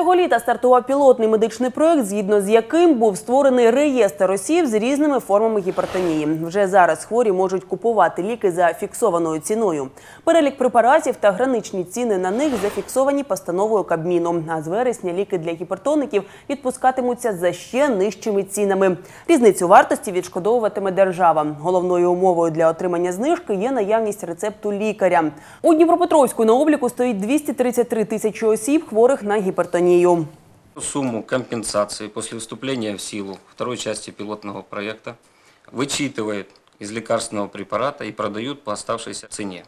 Цього літа стартував пілотний медичний проект, згідно з яким був створений реєстр осіб з різними формами гіпертонії. Вже зараз хворі можуть купувати ліки за фіксованою ціною. Перелік препаратів та граничні ціни на них зафіксовані постановою Кабміну. А з вересня ліки для гіпертоників відпускатимуться за ще нижчими цінами. Різницю вартості відшкодовуватиме держава. Головною умовою для отримання знижки є наявність рецепту лікаря. У Дніпропетровську на обліку стоїть 233 тисячі осіб, хворих на гіпертонію. Сумму компенсации после вступления в силу второй части пилотного проекта вычитывают из лекарственного препарата и продают по оставшейся цене.